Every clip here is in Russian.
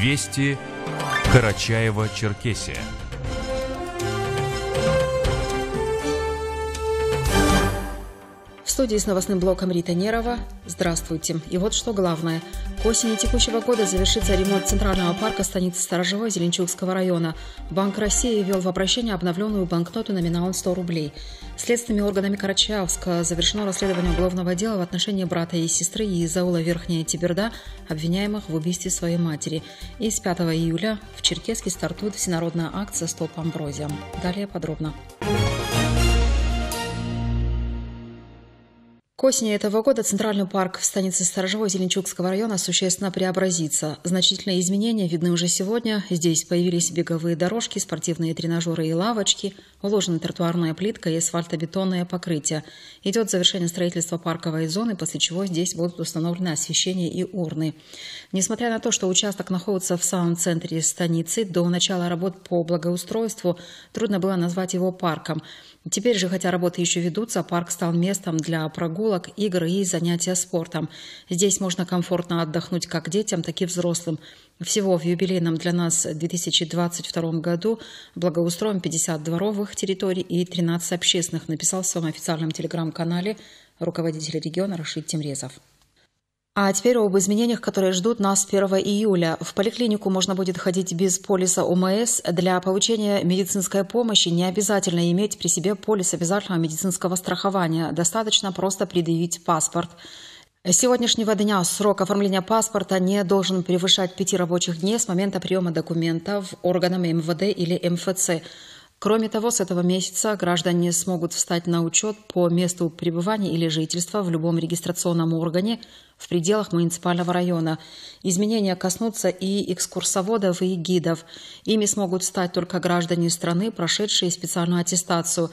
Вести Карачаева-Черкесия. В студии с новостным блоком Рита Нерова. Здравствуйте. И вот что главное. К осени текущего года завершится ремонт Центрального парка станицы Сторожевой Зеленчукского района. Банк России ввел в обращение обновленную банкноту номиналом 100 рублей. Следственными органами Карачаевска завершено расследование уголовного дела в отношении брата и сестры Изаула Верхняя Тиберда, обвиняемых в убийстве своей матери. И с 5 июля в Черкеске стартует всенародная акция «Стоп амброзиям». Далее подробно. К осени этого года Центральный парк в станице Сторожевой Зеленчукского района существенно преобразится. Значительные изменения видны уже сегодня. Здесь появились беговые дорожки, спортивные тренажеры и лавочки, уложена тротуарная плитка и асфальтобетонное покрытие. Идет завершение строительства парковой зоны, после чего здесь будут установлены освещение и урны. Несмотря на то, что участок находится в самом центре станицы, до начала работ по благоустройству трудно было назвать его парком – Теперь же, хотя работы еще ведутся, парк стал местом для прогулок, игр и занятия спортом. Здесь можно комфортно отдохнуть как детям, так и взрослым. Всего в юбилейном для нас 2022 году благоустроим 50 дворовых территорий и 13 общественных, написал в своем официальном телеграм-канале руководитель региона Рашид Тимрезов. А теперь об изменениях, которые ждут нас 1 июля. В поликлинику можно будет ходить без полиса ОМС. Для получения медицинской помощи не обязательно иметь при себе полис обязательного медицинского страхования. Достаточно просто предъявить паспорт. С сегодняшнего дня срок оформления паспорта не должен превышать пяти рабочих дней с момента приема документов органами МВД или МФЦ. Кроме того, с этого месяца граждане смогут встать на учет по месту пребывания или жительства в любом регистрационном органе в пределах муниципального района. Изменения коснутся и экскурсоводов, и гидов. Ими смогут стать только граждане страны, прошедшие специальную аттестацию.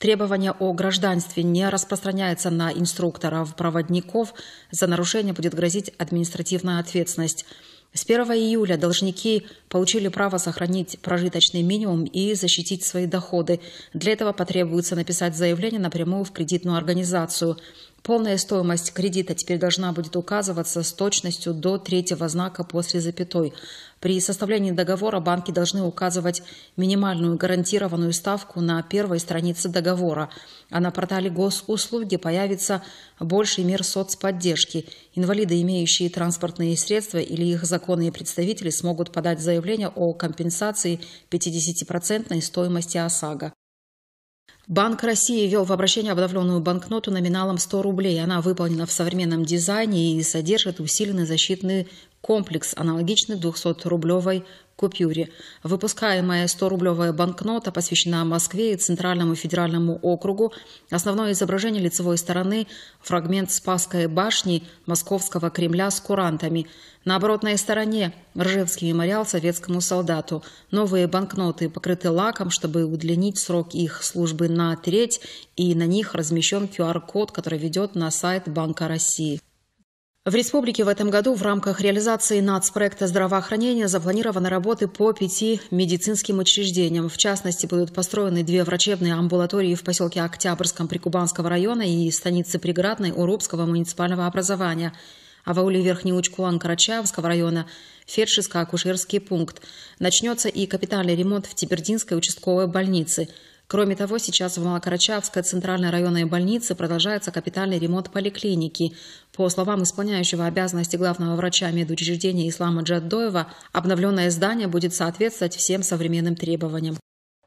Требование о гражданстве не распространяется на инструкторов, проводников. За нарушение будет грозить административная ответственность. С 1 июля должники получили право сохранить прожиточный минимум и защитить свои доходы. Для этого потребуется написать заявление напрямую в кредитную организацию. Полная стоимость кредита теперь должна будет указываться с точностью до третьего знака после запятой. При составлении договора банки должны указывать минимальную гарантированную ставку на первой странице договора, а на портале госуслуги появится больше мер соцподдержки. Инвалиды, имеющие транспортные средства или их законные представители смогут подать заявление о компенсации 50% стоимости ОСАГО. Банк России ввел в обращение обновленную банкноту номиналом 100 рублей. Она выполнена в современном дизайне и содержит усиленный защитный комплекс, аналогичный 200-рублевой купюре. Выпускаемая 100-рублевая банкнота посвящена Москве и Центральному федеральному округу. Основное изображение лицевой стороны – фрагмент Спасской башни Московского Кремля с курантами. На оборотной стороне – Ржевский мемориал советскому солдату. Новые банкноты покрыты лаком, чтобы удлинить срок их службы на треть, и на них размещен QR-код, который ведет на сайт Банка России. В республике в этом году в рамках реализации нацпроекта здравоохранения запланированы работы по пяти медицинским учреждениям. В частности, будут построены две врачебные амбулатории в поселке Октябрьском Прикубанского района и станице Приградной Урубского муниципального образования. А в ауле Верхний Учкулан Карачаевского района фельдшерско-акушерский пункт. Начнется и капитальный ремонт в Тибердинской участковой больнице – Кроме того, сейчас в Малокарачавской центральной районной больнице продолжается капитальный ремонт поликлиники. По словам исполняющего обязанности главного врача медучреждения Ислама Джаддоева, обновленное здание будет соответствовать всем современным требованиям.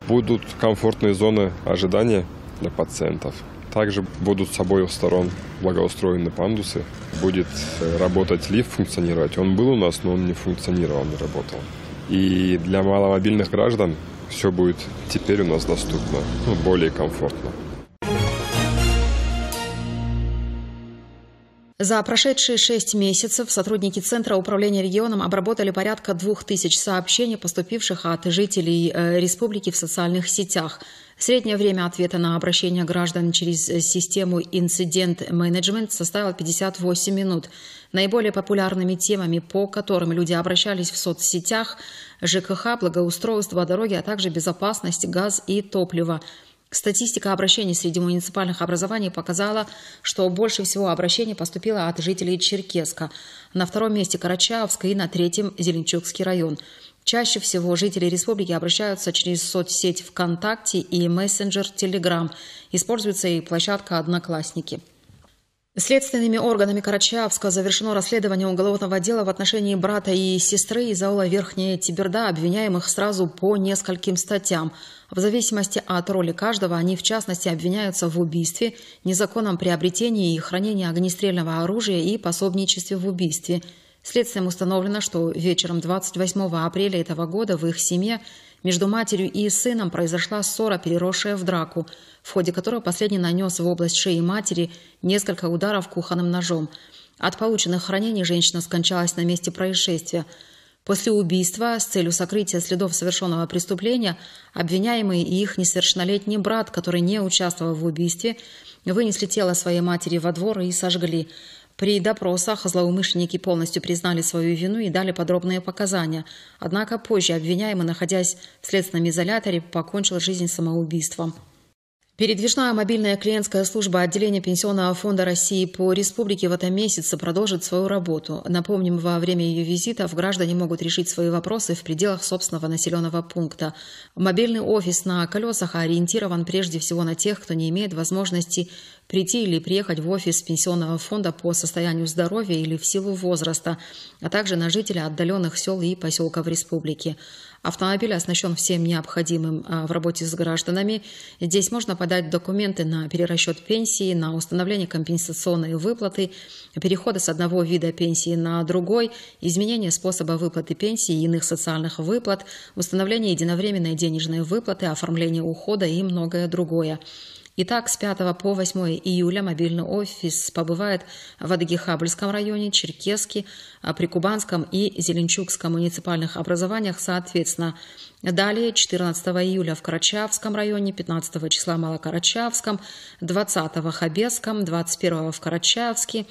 Будут комфортные зоны ожидания для пациентов. Также будут с обоих сторон благоустроены пандусы. Будет э, работать лифт, функционировать. Он был у нас, но он не функционировал, не работал. И для маломобильных граждан все будет теперь у нас доступно, ну, более комфортно. За прошедшие шесть месяцев сотрудники Центра управления регионом обработали порядка двух тысяч сообщений, поступивших от жителей э, республики в социальных сетях. Среднее время ответа на обращение граждан через систему инцидент-менеджмент составило 58 минут. Наиболее популярными темами, по которым люди обращались в соцсетях – ЖКХ, благоустройство дороги, а также безопасность, газ и топливо – Статистика обращений среди муниципальных образований показала, что больше всего обращений поступило от жителей Черкеска. На втором месте Карачаевска и на третьем – Зеленчукский район. Чаще всего жители республики обращаются через соцсеть ВКонтакте и мессенджер Телеграм. Используется и площадка «Одноклассники». Следственными органами Карачаевска завершено расследование уголовного дела в отношении брата и сестры из аула Верхняя Тиберда, обвиняемых сразу по нескольким статьям. В зависимости от роли каждого, они в частности обвиняются в убийстве, незаконном приобретении и хранении огнестрельного оружия и пособничестве в убийстве. Следствием установлено, что вечером 28 апреля этого года в их семье между матерью и сыном произошла ссора, переросшая в драку, в ходе которой последний нанес в область шеи матери несколько ударов кухонным ножом. От полученных ранений женщина скончалась на месте происшествия. После убийства с целью сокрытия следов совершенного преступления обвиняемые и их несовершеннолетний брат, который не участвовал в убийстве, вынесли тело своей матери во двор и сожгли. При допросах злоумышленники полностью признали свою вину и дали подробные показания. Однако позже обвиняемый, находясь в следственном изоляторе, покончил жизнь самоубийством. Передвижная мобильная клиентская служба отделения Пенсионного фонда России по республике в этом месяце продолжит свою работу. Напомним, во время ее визитов граждане могут решить свои вопросы в пределах собственного населенного пункта. Мобильный офис на колесах ориентирован прежде всего на тех, кто не имеет возможности прийти или приехать в офис Пенсионного фонда по состоянию здоровья или в силу возраста, а также на жителей отдаленных сел и поселков республики. Автомобиль оснащен всем необходимым а, в работе с гражданами. Здесь можно подать документы на перерасчет пенсии, на установление компенсационной выплаты, перехода с одного вида пенсии на другой, изменение способа выплаты пенсии и иных социальных выплат, установление единовременной денежной выплаты, оформление ухода и многое другое. Итак, с 5 по 8 июля мобильный офис побывает в Адыгихабльском районе, Черкеске, Прикубанском и Зеленчукском муниципальных образованиях соответственно. Далее 14 июля в Карачавском районе, 15 числа в Малокарачавском, 20 в Хабесском, 21 в Карачавске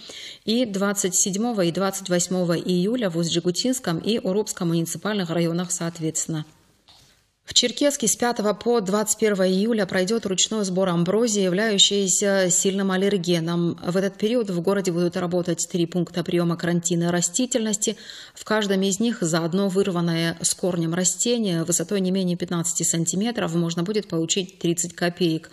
и 27 и 28 июля в Усть-Джигутинском и Урубском муниципальных районах соответственно. В Черкеске с 5 по 21 июля пройдет ручной сбор амброзии, являющейся сильным аллергеном. В этот период в городе будут работать три пункта приема карантина растительности. В каждом из них за одно вырванное с корнем растение высотой не менее 15 сантиметров можно будет получить 30 копеек.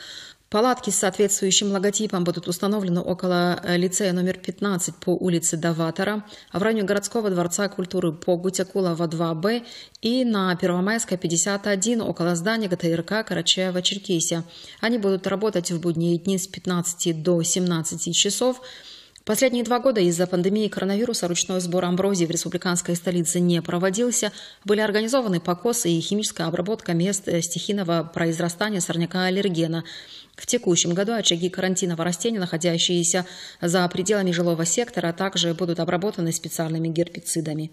Палатки с соответствующим логотипом будут установлены около э, лицея номер 15 по улице Даватора, в районе городского дворца культуры по Гутякулова 2Б и на Первомайской 51 около здания ГТРК Карачаева-Черкесия. Они будут работать в будние дни с 15 до 17 часов. Последние два года из-за пандемии коронавируса ручной сбор амброзии в республиканской столице не проводился. Были организованы покосы и химическая обработка мест э, стихийного произрастания сорняка аллергена – в текущем году очаги карантинного растения, находящиеся за пределами жилого сектора, также будут обработаны специальными гербицидами.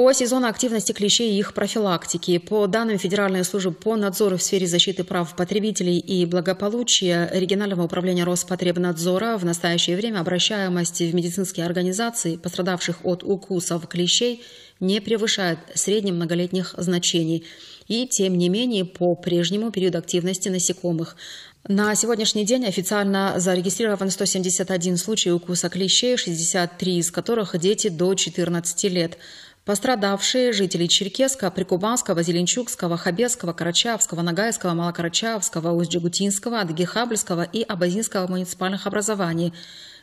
О сезоне активности клещей и их профилактики. По данным Федеральной службы по надзору в сфере защиты прав потребителей и благополучия регионального управления Роспотребнадзора в настоящее время обращаемость в медицинские организации, пострадавших от укусов клещей, не превышает средних многолетних значений. И, тем не менее, по прежнему период активности насекомых – на сегодняшний день официально зарегистрирован 171 случай укуса клещей, 63 из которых дети до 14 лет. Пострадавшие жители Черкесска, Прикубанского, Зеленчукского, Хабесского, Карачаевского, Нагайского, Малокарачаевского, Усть-Джигутинского, Адыгихабльского и Абазинского муниципальных образований.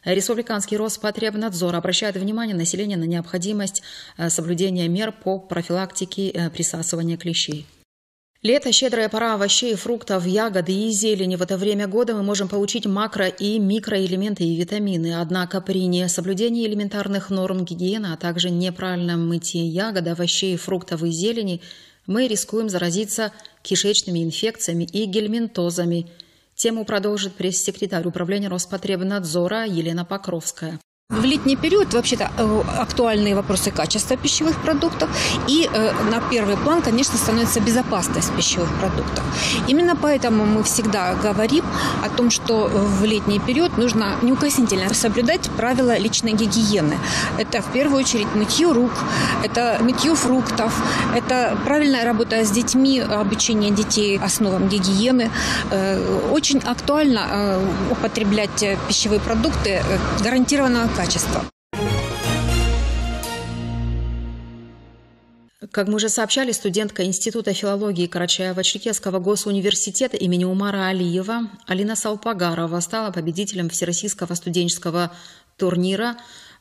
Республиканский Роспотребнадзор обращает внимание населения на необходимость э, соблюдения мер по профилактике э, присасывания клещей. Лето – щедрая пора овощей, фруктов, ягоды и зелени. В это время года мы можем получить макро- и микроэлементы и витамины. Однако при несоблюдении элементарных норм гигиены, а также неправильном мытье ягод, овощей, фруктов и зелени, мы рискуем заразиться кишечными инфекциями и гельминтозами. Тему продолжит пресс-секретарь Управления Роспотребнадзора Елена Покровская. В летний период вообще-то э, актуальные вопросы качества пищевых продуктов. И э, на первый план, конечно, становится безопасность пищевых продуктов. Именно поэтому мы всегда говорим о том, что в летний период нужно неукоснительно соблюдать правила личной гигиены. Это в первую очередь мытье рук, это мытье фруктов, это правильная работа с детьми, обучение детей основам гигиены. Э, очень актуально употреблять пищевые продукты гарантированного качества. Как мы уже сообщали, студентка Института филологии Карачаева-Черкесского госуниверситета имени Умара Алиева Алина Салпагарова стала победителем Всероссийского студенческого турнира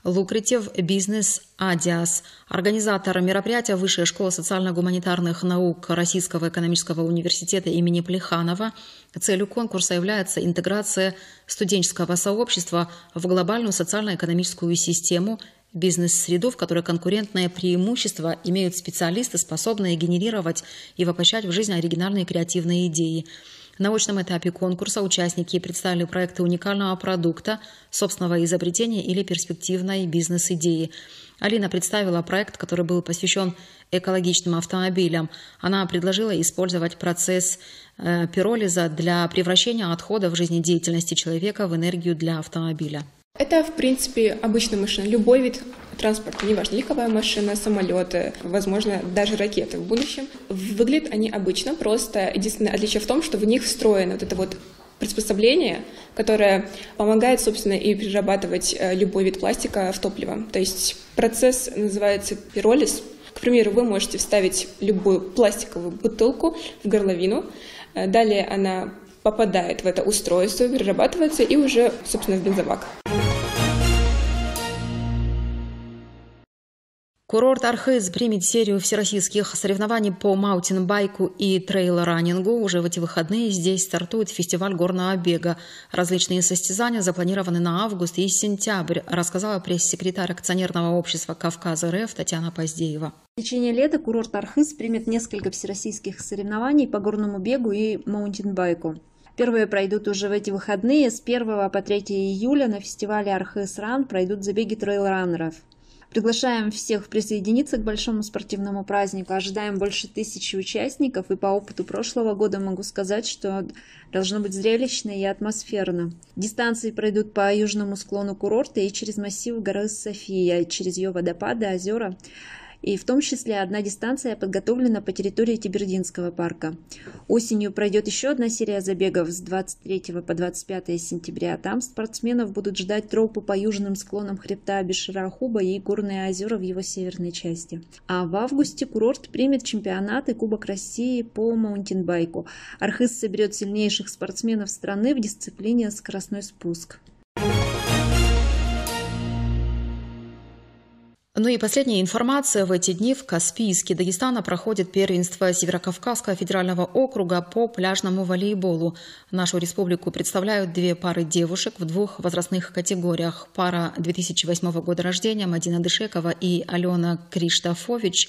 Лукритив Бизнес Адиас. Организатор мероприятия Высшая школа социально-гуманитарных наук Российского экономического университета имени Плеханова. Целью конкурса является интеграция студенческого сообщества в глобальную социально-экономическую систему бизнес-среду, в которой конкурентное преимущество имеют специалисты, способные генерировать и воплощать в жизнь оригинальные креативные идеи – на очном этапе конкурса участники представили проекты уникального продукта, собственного изобретения или перспективной бизнес-идеи. Алина представила проект, который был посвящен экологичным автомобилям. Она предложила использовать процесс э, пиролиза для превращения отходов жизнедеятельности человека в энергию для автомобиля. Это, в принципе, обычная машина. Любой вид транспорта, неважно, легковая машина, самолеты, возможно, даже ракеты в будущем. Выглядят они обычно, просто единственное отличие в том, что в них встроено вот это вот приспособление, которое помогает, собственно, и перерабатывать э, любой вид пластика в топливо. То есть процесс называется пиролиз. К примеру, вы можете вставить любую пластиковую бутылку в горловину, э, далее она попадает в это устройство, перерабатывается и уже, собственно, в бензобак. Курорт Архыз примет серию всероссийских соревнований по маутинбайку и трейл-раннингу. Уже в эти выходные здесь стартует фестиваль горного бега. Различные состязания запланированы на август и сентябрь, рассказала пресс-секретарь акционерного общества «Кавказ РФ» Татьяна Поздеева. В течение лета курорт Архыз примет несколько всероссийских соревнований по горному бегу и маунтинбайку. Первые пройдут уже в эти выходные. С 1 по 3 июля на фестивале Архыз Ран пройдут забеги трейл-раннеров. Приглашаем всех присоединиться к большому спортивному празднику. Ожидаем больше тысячи участников. И по опыту прошлого года могу сказать, что должно быть зрелищно и атмосферно. Дистанции пройдут по южному склону курорта и через массив горы София, через ее водопады, озера и в том числе одна дистанция подготовлена по территории Тибердинского парка. Осенью пройдет еще одна серия забегов с 23 по 25 сентября. Там спортсменов будут ждать тропы по южным склонам хребта Бешарахуба и горные озера в его северной части. А в августе курорт примет чемпионат и Кубок России по маунтинбайку. Архыз соберет сильнейших спортсменов страны в дисциплине скоростной спуск. Ну и последняя информация. В эти дни в Каспийске Дагестана проходит первенство Северокавказского федерального округа по пляжному волейболу. Нашу республику представляют две пары девушек в двух возрастных категориях. Пара 2008 года рождения Мадина Дышекова и Алена Криштофович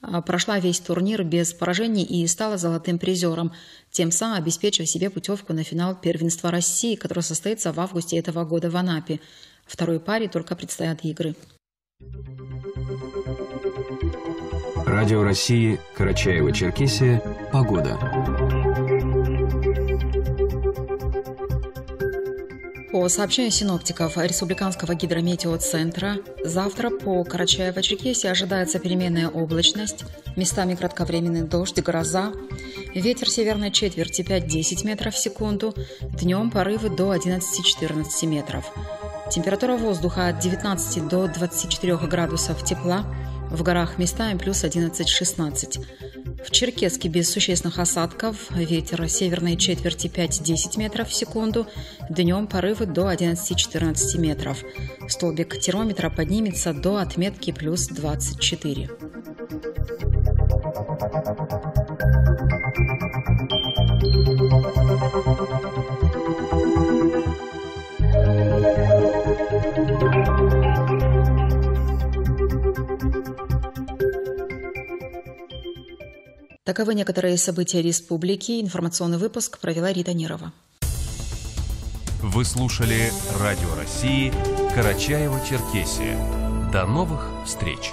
а, прошла весь турнир без поражений и стала золотым призером, тем самым обеспечив себе путевку на финал первенства России, который состоится в августе этого года в Анапе. Второй паре только предстоят игры. Радио России, Карачаево-Черкесия, погода. По сообщению синоптиков Республиканского гидрометеоцентра, завтра по Карачаево-Черкесии ожидается переменная облачность, местами кратковременный дождь, гроза, ветер северной четверти 5-10 метров в секунду, днем порывы до 11-14 метров. Температура воздуха от 19 до 24 градусов тепла, в горах местами плюс 11-16. В Черкеске без существенных осадков, ветер северной четверти 5-10 метров в секунду, днем порывы до 11-14 метров. Столбик термометра поднимется до отметки плюс 24. Таковы некоторые события республики. Информационный выпуск провела Рита Нирова. Вы слушали Радио России, Карачаева-Черкесия. До новых встреч!